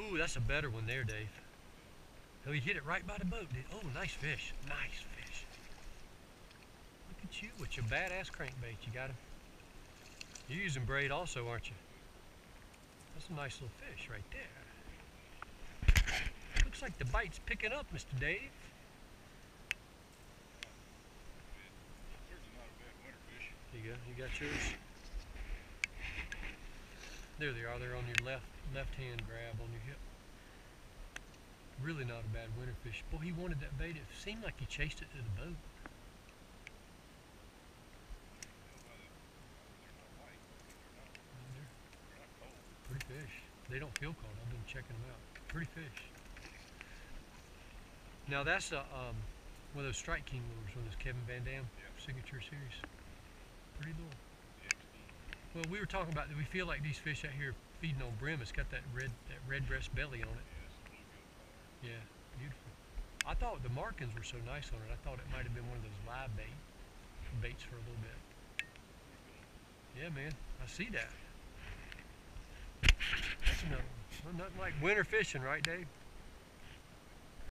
Ooh, that's a better one there, Dave. Oh, you hit it right by the boat, dude. Oh, nice fish. Nice fish. Look at you with your badass crankbait. You got him. You're using braid also, aren't you? That's a nice little fish right there. Looks like the bite's picking up, Mr. Dave. You go. You got yours. There they are. They're on your left left hand grab on your hip. Really not a bad winter fish. Boy, he wanted that bait. It seemed like he chased it to the boat. Pretty fish. They don't feel cold. I've been checking them out. Pretty fish. Now that's a um, one of those Strike King lures, one of those Kevin Van Dam signature series. Well, we were talking about that we feel like these fish out here feeding on brim. It's got that red that red breast belly on it. Yeah, beautiful. I thought the markings were so nice on it. I thought it might have been one of those live bait baits for a little bit. Yeah, man, I see that. That's another one. Nothing like winter fishing, right, Dave?